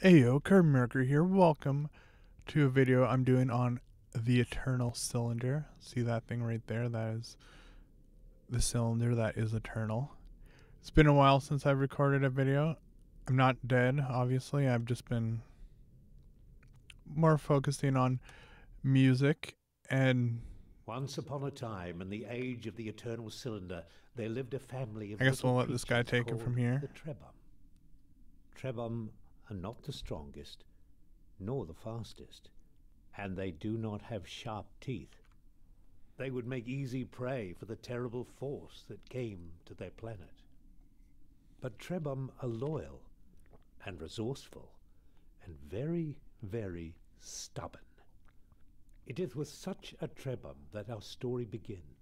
Ayo, Mercury here. Welcome to a video I'm doing on the Eternal Cylinder. See that thing right there? That is the cylinder that is eternal. It's been a while since I've recorded a video. I'm not dead, obviously. I've just been more focusing on music and Once upon a time, in the age of the eternal cylinder, there lived a family of. I guess we'll let this guy take it from here. The Trebhum. Trebhum are not the strongest, nor the fastest, and they do not have sharp teeth. They would make easy prey for the terrible force that came to their planet. But Trebhum are loyal and resourceful, and very, very stubborn. It is with such a Trebhum that our story begins.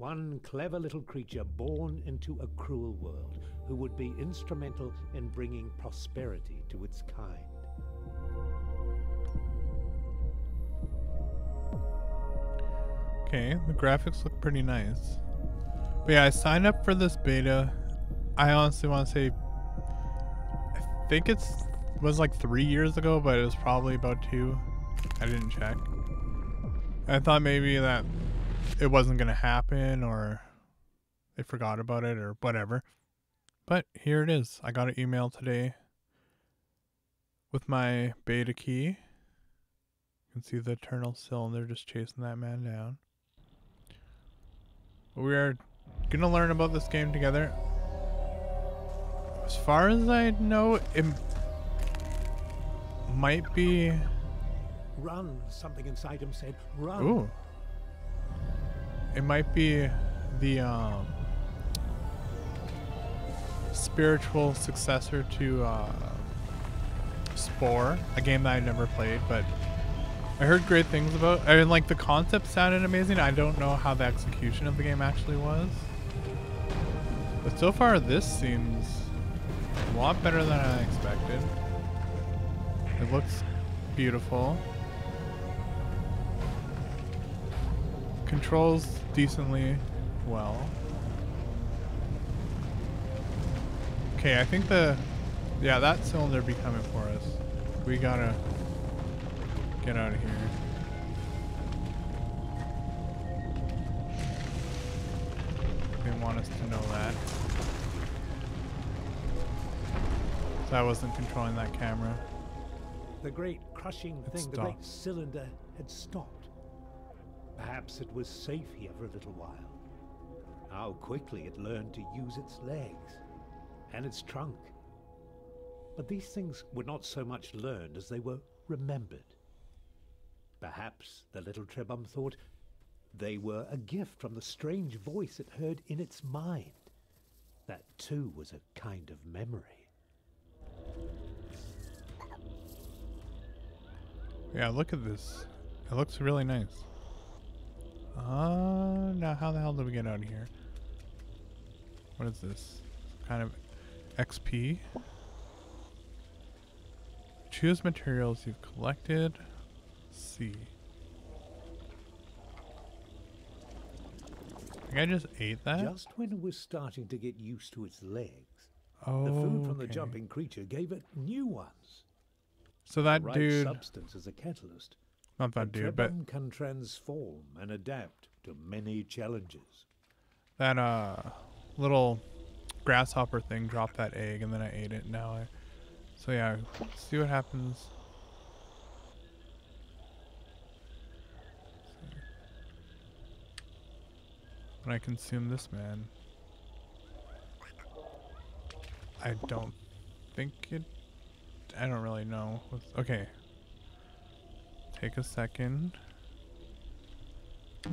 One clever little creature born into a cruel world who would be instrumental in bringing prosperity to its kind. Okay, the graphics look pretty nice. But yeah, I signed up for this beta. I honestly want to say, I think it's was like three years ago, but it was probably about two. I didn't check. I thought maybe that it wasn't gonna happen, or they forgot about it, or whatever. But here it is. I got an email today with my beta key. You can see the eternal cylinder just chasing that man down. We are gonna learn about this game together. As far as I know, it might be. Run, something inside him said, run. Ooh. It might be the um, spiritual successor to uh, Spore, a game that I never played, but I heard great things about. I mean, like the concept sounded amazing. I don't know how the execution of the game actually was, but so far this seems a lot better than I expected. It looks beautiful. Controls decently well. Okay, I think the yeah that cylinder be coming for us. We gotta get out of here. They want us to know that. So I wasn't controlling that camera. The great crushing It thing, the great cylinder, had stopped. Perhaps it was safe here for a little while. How quickly it learned to use its legs and its trunk. But these things were not so much learned as they were remembered. Perhaps the little Trebhum thought they were a gift from the strange voice it heard in its mind. That too was a kind of memory. Yeah, look at this. It looks really nice. Uh, now how the hell do we get out of here? What is this? Kind of XP? Choose materials you've collected. C. I think I just ate that? Just when it was starting to get used to its legs, oh, the food from the jumping creature gave it new ones. So that the right dude, substance as a catalyst. Not that the dude, but can transform and adapt to many challenges. that uh little grasshopper thing dropped that egg and then I ate it. Now I so yeah, see what happens. When I consume this man. I don't think it I don't really know. Okay. Take a second.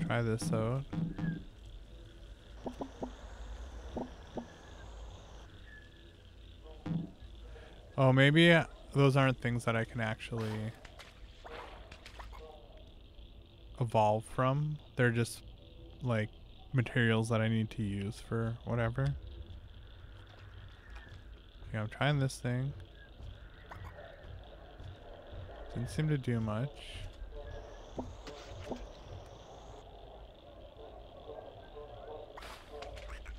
Try this out. Oh, maybe those aren't things that I can actually evolve from. They're just like materials that I need to use for whatever. Okay, I'm trying this thing. Didn't seem to do much.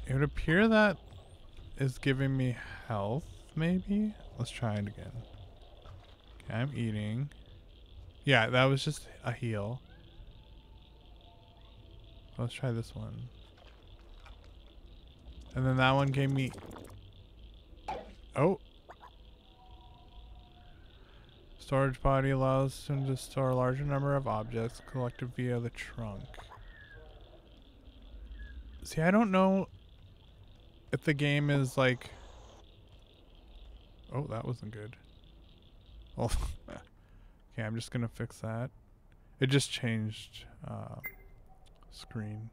It would appear that is giving me health, maybe? Let's try it again. Okay, I'm eating. Yeah, that was just a heal. Let's try this one. And then that one gave me... Oh! Storage body allows him to store a larger number of objects collected via the trunk. See, I don't know if the game is like... Oh, that wasn't good. Oh, okay, I'm just gonna fix that. It just changed uh, screen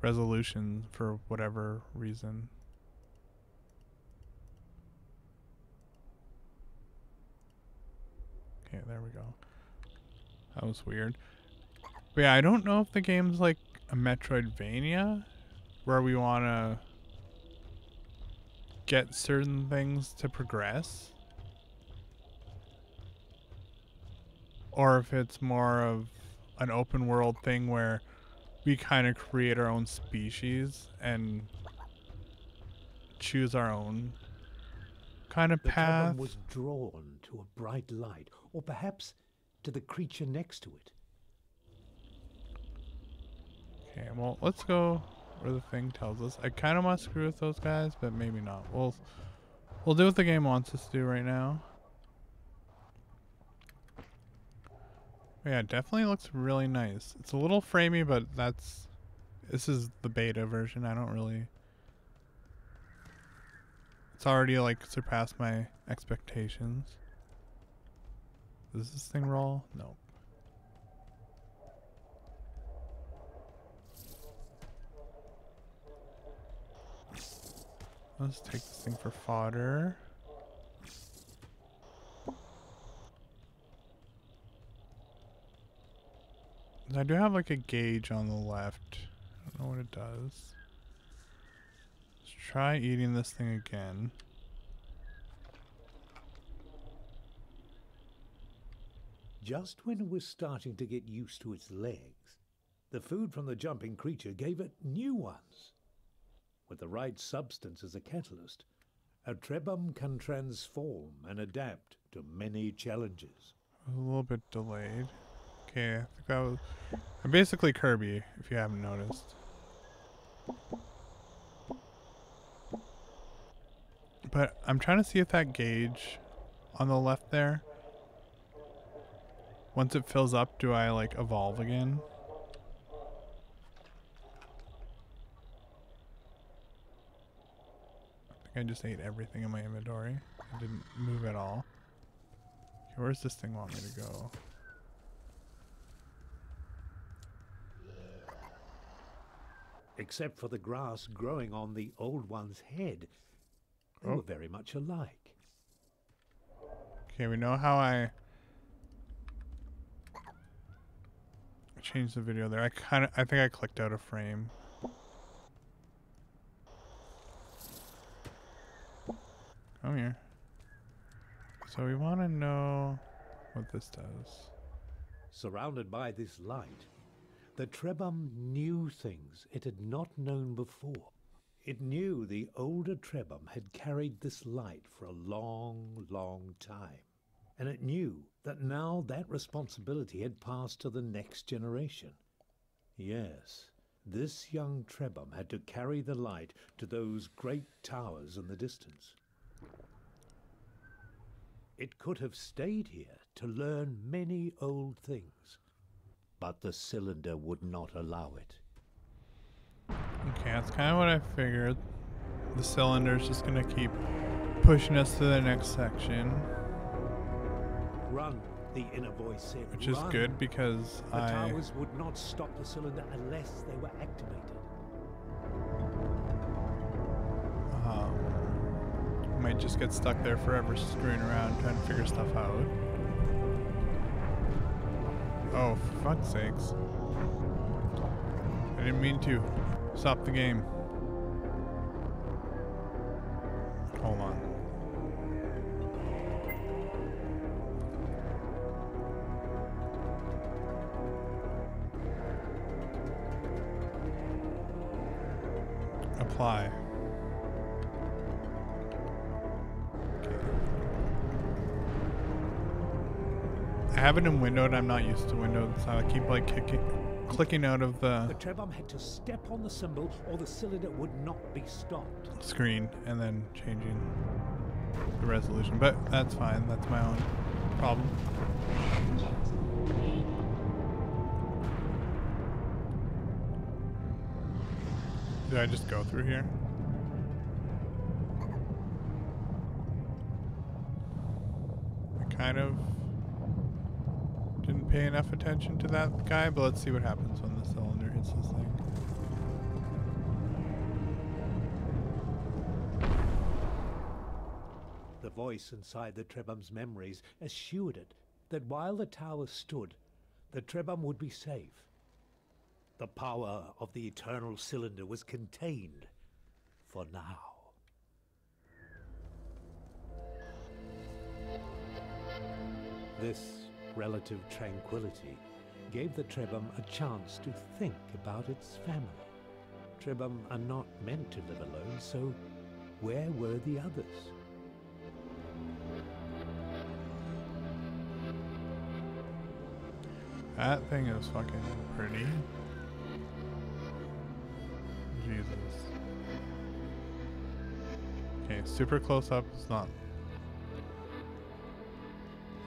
resolution for whatever reason. Okay, there we go. That was weird. But yeah, I don't know if the game's like a Metroidvania where we want to get certain things to progress. Or if it's more of an open world thing where we kind of create our own species and choose our own kind of The path. Was drawn to a bright light, or perhaps to the creature next to it. Okay, well, let's go where the thing tells us. I kind of want to screw with those guys, but maybe not. We'll we'll do what the game wants us to do right now. Yeah, it definitely looks really nice. It's a little framey, but that's this is the beta version. I don't really It's already like surpassed my expectations. Does this thing roll? No. Let's take this thing for fodder. I do have like a gauge on the left. I don't know what it does. Let's try eating this thing again. Just when it was starting to get used to its legs, the food from the jumping creature gave it new ones. With the right substance as a catalyst, a Trebhum can transform and adapt to many challenges. A little bit delayed. Okay, I think that was. I'm basically Kirby, if you haven't noticed. But I'm trying to see if that gauge on the left there. Once it fills up, do I like evolve again? I think I just ate everything in my inventory. I didn't move at all. Okay, where's this thing want me to go? Except for the grass growing on the old one's head, they Oh. were very much alike. Okay, we know how I changed the video there. I kind of, I think I clicked out a frame. Come here. So we want to know what this does. Surrounded by this light, the Trebhum knew things it had not known before. It knew the older Trebhum had carried this light for a long, long time. And it knew that now that responsibility had passed to the next generation. Yes, this young Trebhum had to carry the light to those great towers in the distance. It could have stayed here to learn many old things, but the cylinder would not allow it. Okay, that's kind of what I figured. The cylinder's just gonna keep pushing us to the next section, Run, the inner voice said. which is good because The I towers would not stop the cylinder unless they were activated. um, might just get stuck there forever screwing around trying to figure stuff out. Oh, for fuck's sakes. I didn't mean to. Stop the game. Apply. Okay. I have it in windowed. I'm not used to windowed, so I keep like kicking, clicking out of The the Trebhum had to step on the symbol or the cylinder would not be stopped. screen and then changing the resolution. But that's fine. That's my own problem. Did I just go through here? I kind of didn't pay enough attention to that guy, but let's see what happens when the cylinder hits this thing. The voice inside the Trebhum's memories assured it that while the tower stood, the Trebhum would be safe. The power of the eternal cylinder was contained for now. This relative tranquility gave the Trebhum a chance to think about its family. Trebhum are not meant to live alone, so where were the others? That thing is fucking pretty. Super close up is not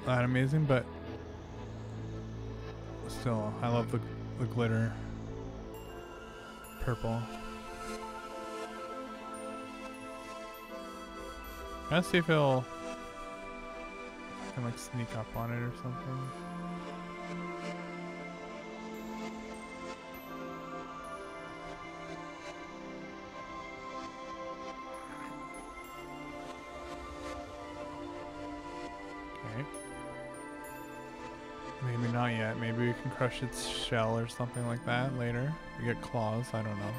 that amazing, but still, I love the, the glitter purple. Let's see if he'll can like sneak up on it or something. Crush its shell or something like that later. We get claws, I don't know.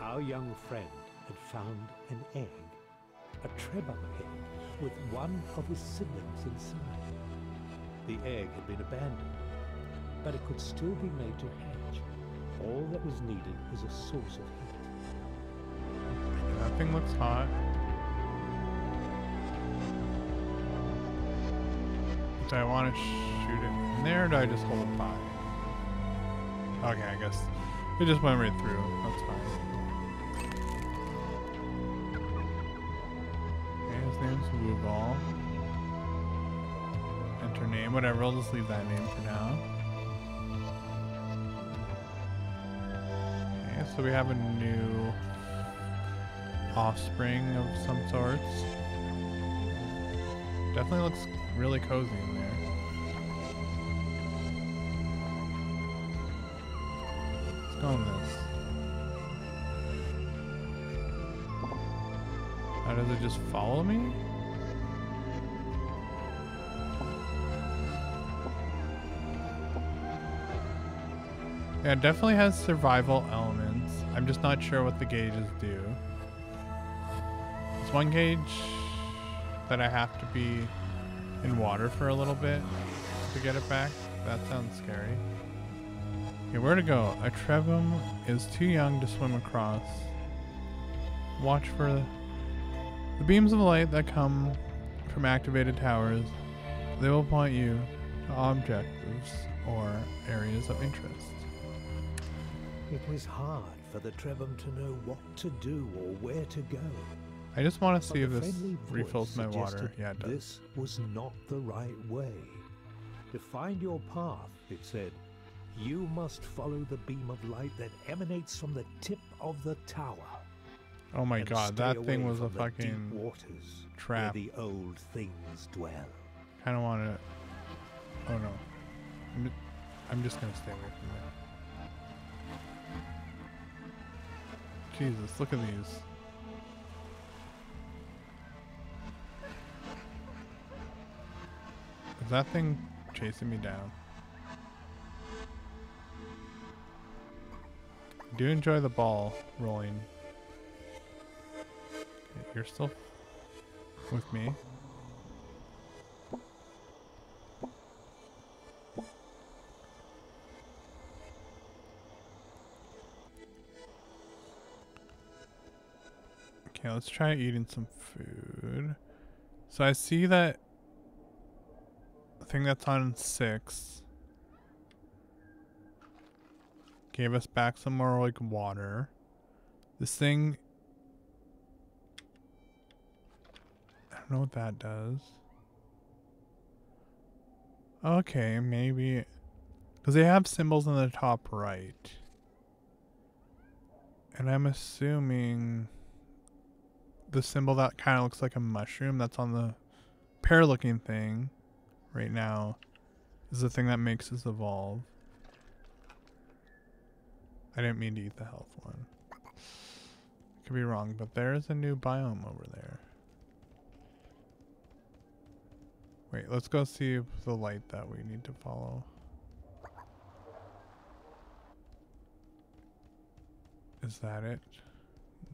Our young friend had found an egg, a Trebhum egg, with one of his siblings inside. The egg had been abandoned, but it could still be made to hatch. All that was needed was a source of heat. That thing looks hot. Do I want to shoot it in there or do I just hold it by? Okay, I guess it just went right through. That's fine. Okay, his name's Wooball. Enter name, whatever, I'll just leave that name for now. Okay, so we have a new offspring of some sorts. Definitely looks really cozy in there. Let's go on this. How does it just follow me? Yeah, it definitely has survival elements. I'm just not sure what the gauges do. There's one gauge that I have to be in water for a little bit to get it back. That sounds scary. Okay, where to go? A Trebhum is too young to swim across. Watch for the beams of light that come from activated towers. They will point you to objectives or areas of interest. It was hard for the Trebhum to know what to do or where to go. I just want to see if this refills my water. Yeah, it does. This was not the right way. To find your path, it said, you must follow the beam of light that emanates from the tip of the tower. Oh my god, that thing was a fucking waters trap. where the old things dwell. kind of want to. Oh no, I'm, I'm just gonna stay away from that. Jesus, look at these. Is that thing chasing me down? I do enjoy the ball rolling. Okay, you're still with me. Okay, let's try eating some food. So I see that thing that's on six gave us back some more like water. This thing I don't know what that does. Okay, maybe because they have symbols in the top right. And I'm assuming the symbol that kind of looks like a mushroom that's on the pear looking thing right now is the thing that makes us evolve. I didn't mean to eat the health one. Could be wrong, but there is a new biome over there. Wait, let's go see the light that we need to follow. Is that it?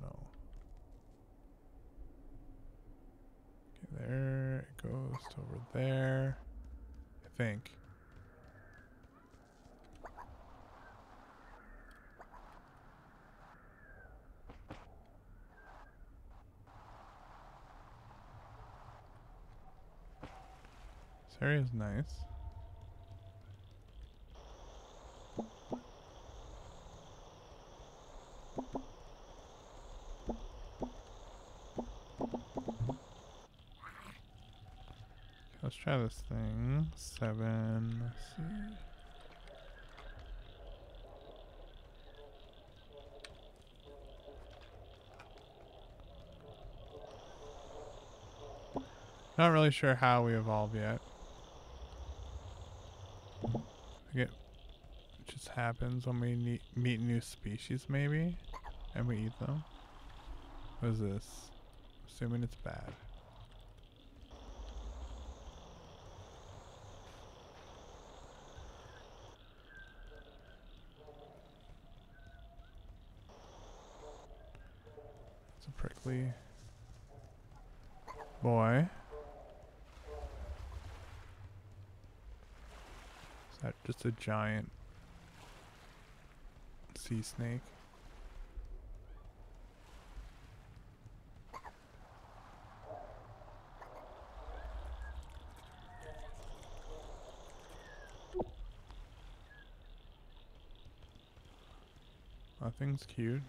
No. Okay, there it goes over there. Think. This area is nice. Let's try this thing. Seven. Not really sure how we evolve yet. It just happens when we meet new species, maybe, and we eat them. What is this? Assuming it's bad. Boy. Is that just a giant sea snake? That thing's cute.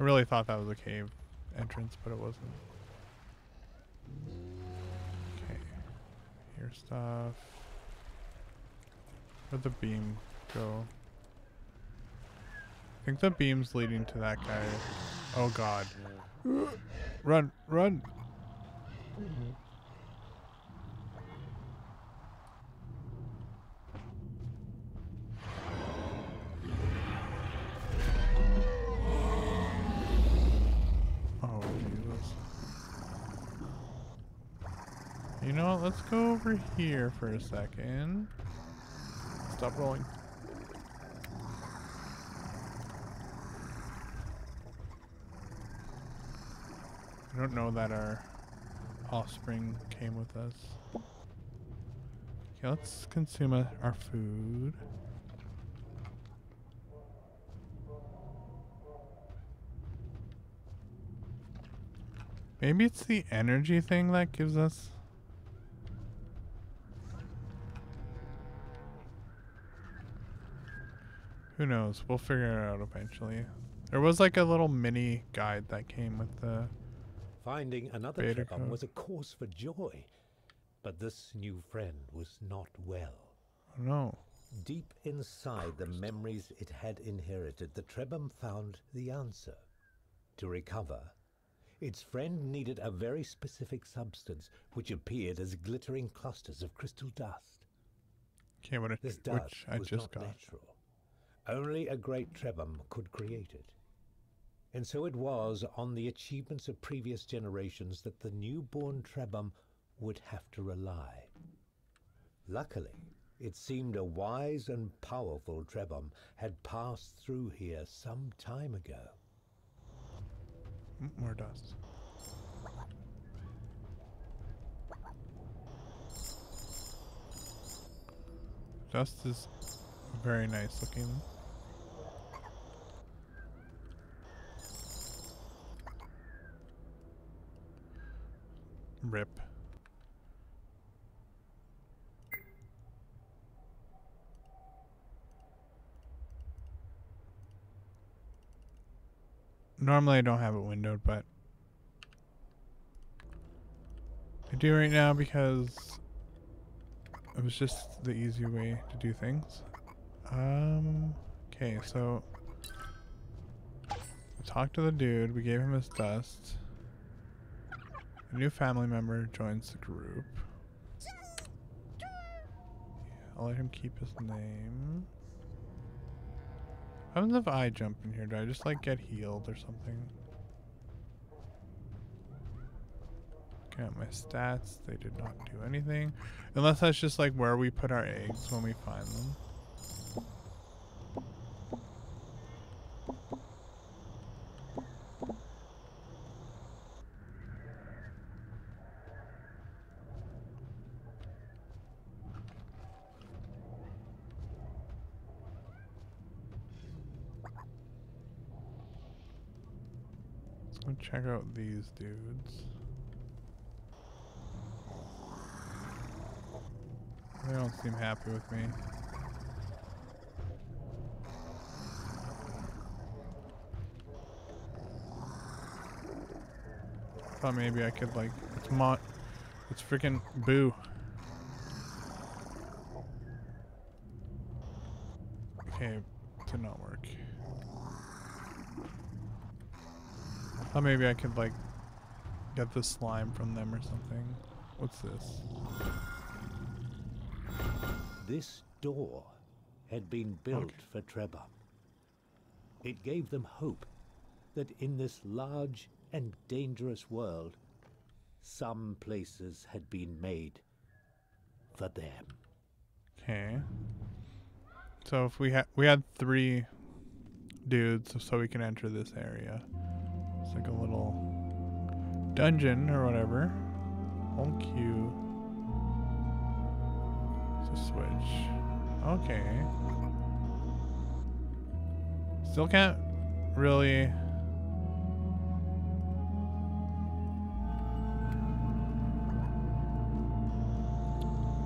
I really thought that was a cave entrance, but it wasn't. Okay. Here stuff. Where'd the beam go? I think the beam's leading to that guy. Oh god. Run, run! Oh, Jesus. Let's go over here for a second. Stop rolling. I don't know that our offspring came with us. Okay, let's consume uh, our food. Maybe it's the energy thing that gives us. Who knows? We'll figure it out eventually. There was like a little mini guide that came with the. Finding another Beta was a cause for joy, but this new friend was not well. Oh no. Deep inside the memories it had inherited, the Trebhum found the answer. To recover, its friend needed a very specific substance which appeared as glittering clusters of crystal dust. Okay, what This dust which I was just not got. natural. Only a great Trebhum could create it. And so it was on the achievements of previous generations that the newborn Trebhum would have to rely. Luckily, it seemed a wise and powerful Trebhum had passed through here some time ago. Mm, More dust. Dust is very nice looking. Rip. Normally I don't have it windowed, but I do right now because it was just the easy way to do things. Um, okay, so I talked to the dude, we gave him his dust. A new family member joins the group. Yeah, I'll let him keep his name. How happens if I jump in here? Do I just like get healed or something? Looking at my stats, they did not do anything. Unless that's just like where we put our eggs when we find them. Check out these dudes. They don't seem happy with me. Thought maybe I could like it's Mon it's freaking Boo. Okay, did not work. Thought maybe I could like get the slime from them or something. What's this? This door had been built Okay. for Trebhum. It gave them hope that in this large and dangerous world, some places had been made for them. Okay. So if we had we had three dudes, so we can enter this area. It's like a little dungeon or whatever. Hold Q to switch. Okay. Still can't really.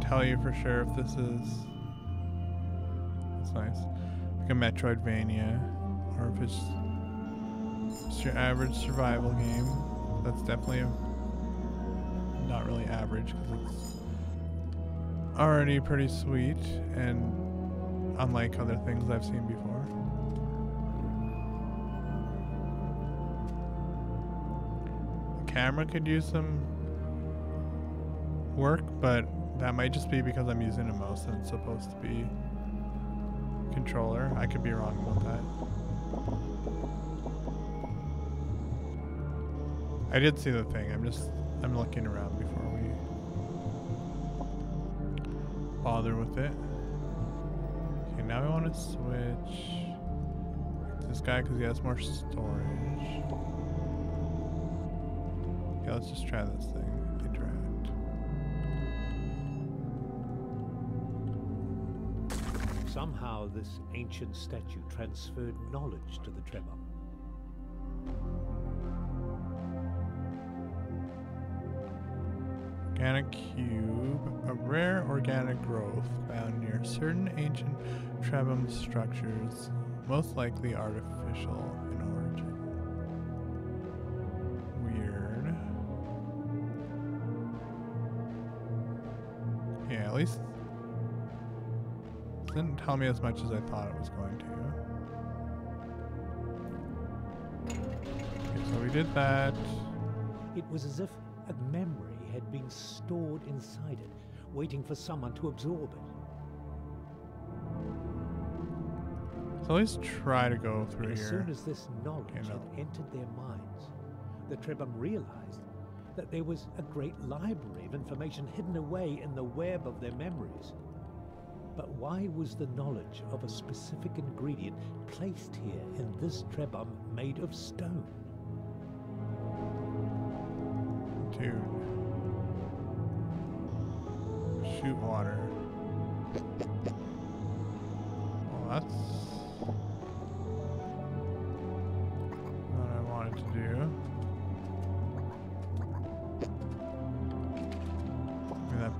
Tell you for sure if this is. It's nice. Like a Metroidvania, or if it's just your average survival game. That's definitely not really average because it's already pretty sweet and unlike other things I've seen before. The camera could use some work, but that might just be because I'm using a mouse and it's supposed to be controller. I could be wrong about that. I did see the thing. I'm just I'm looking around before we bother with it. Okay, now we want to switch this guy because he has more storage. Okay, let's just try this thing. Somehow, this ancient statue transferred knowledge to the Trebhum. Organic cube, a rare organic growth found near certain ancient Trebhum structures, most likely artificial in origin. Weird. Yeah, at least it didn't tell me as much as I thought it was going to. Okay, so we did that. It was as if stored inside it, waiting for someone to absorb it. So least try to go through And as soon as this knowledge Okay, no. had entered their minds, the Trebhum realized that there was a great library of information hidden away in the web of their memories. But why was the knowledge of a specific ingredient placed here in this Trebhum made of stone? Dude. Shoot water. Well, that's what I wanted to do.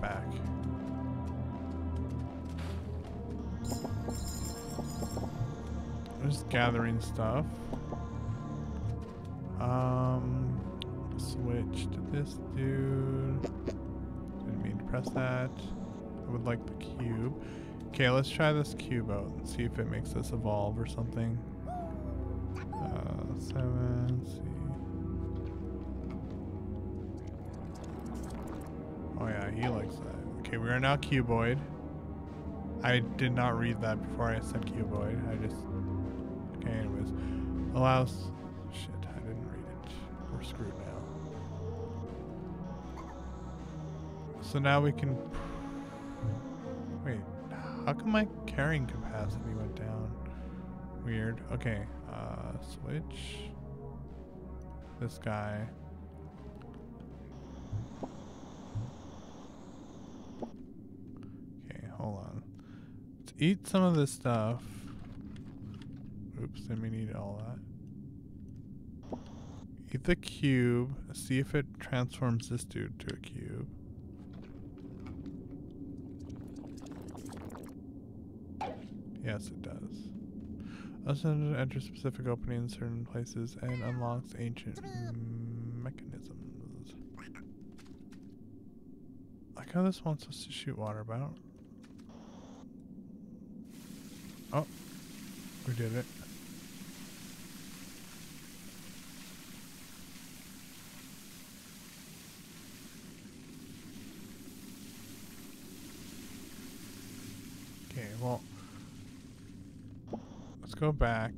back. I'm just gathering stuff. That. I would like the cube. Okay, let's try this cube out and see if it makes us evolve or something. Uh, seven, see. Oh yeah, he likes that. Okay, we are now cuboid. I did not read that before I said cuboid. I just... Okay, anyways. Allows... Shit, I didn't read it. We're screwed now. So now we can... Wait, how come my carrying capacity went down? Weird. Okay, uh, switch. This guy. Okay, hold on. Let's eat some of this stuff. Oops, then we need all that. Eat the cube. See if it transforms this dude to a cube. Yes, it does. Also enter specific openings in certain places and unlocks ancient mechanisms. Like how this wants us to shoot water about. Oh, we did it. Okay, well, let's go back.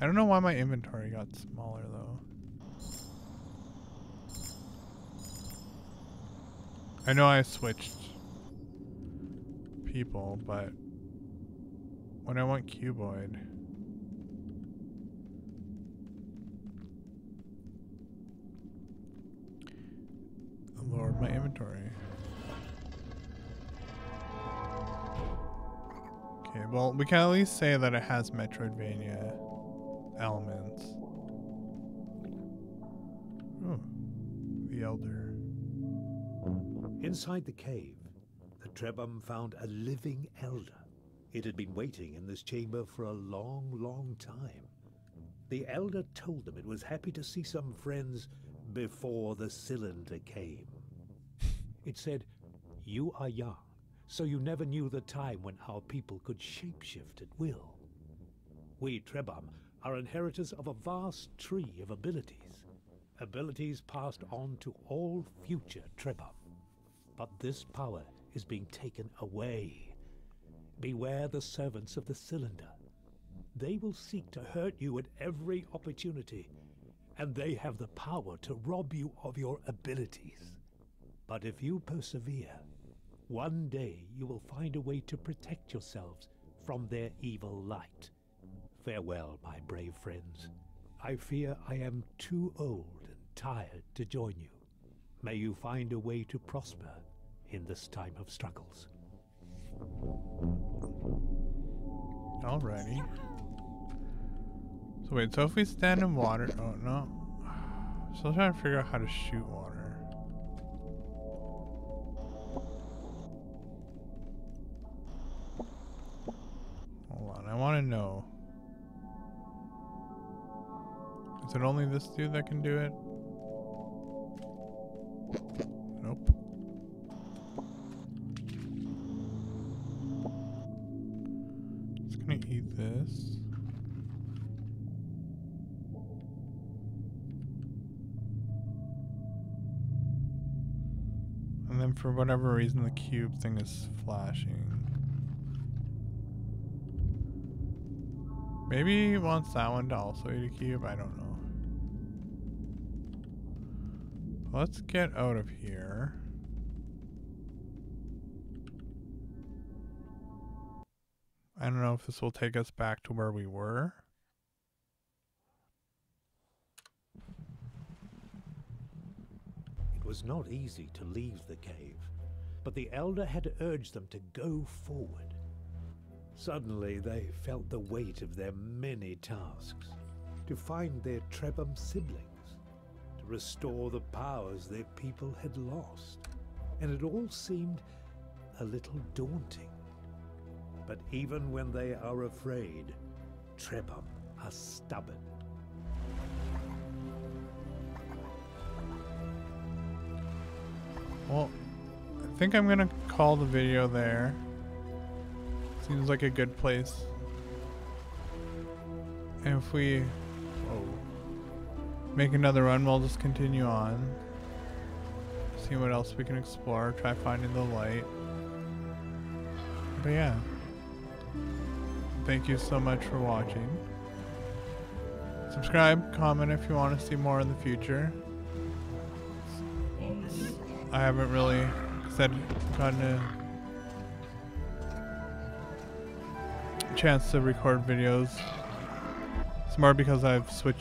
I don't know why my inventory got smaller though. I know I switched people, but when I want cuboid. I lowered my inventory. Okay, well, we can at least say that it has Metroidvania elements. Oh, the Elder. Inside the cave, the Trebhum found a living elder. It had been waiting in this chamber for a long, long time. The elder told them it was happy to see some friends before the cylinder came. It said, You are young, so you never knew the time when our people could shapeshift at will. We Trebhum are inheritors of a vast tree of abilities, abilities passed on to all future Trebhum. But this power is being taken away. Beware the servants of the cylinder. They will seek to hurt you at every opportunity, and they have the power to rob you of your abilities. But if you persevere, one day you will find a way to protect yourselves from their evil light. Farewell, my brave friends. I fear I am too old and tired to join you. May you find a way to prosper in this time of struggles. Alrighty. So wait, so if we stand in water, oh no. Still trying to figure out how to shoot water. Want to know. Is it only this dude that can do it? Nope. Just gonna eat this. And then for whatever reason the cube thing is flashing. Maybe he wants that one to also eat a cube, I don't know. Let's get out of here. I don't know if this will take us back to where we were. It was not easy to leave the cave, but the elder had urged them to go forward. Suddenly they felt the weight of their many tasks, to find their Trebhum siblings, to restore the powers their people had lost. and it all seemed a little daunting. But even when they are afraid, Trebhum are stubborn. Well, I think I'm gonna call the video there. Seems like a good place. And if we oh, make another run, we'll just continue on. See what else we can explore. Try finding the light. But yeah. Thank you so much for watching. Subscribe, comment if you want to see more in the future. I haven't really said gotten a chance to record videos. It's more because I've switched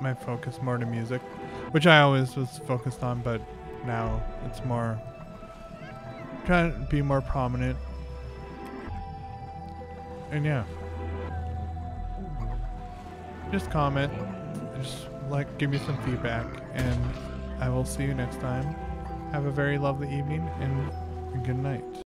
my focus more to music, which I always was focused on, but now it's more trying to be more prominent. And yeah. Just comment, just like give me some feedback and I will see you next time. Have a very lovely evening and good night.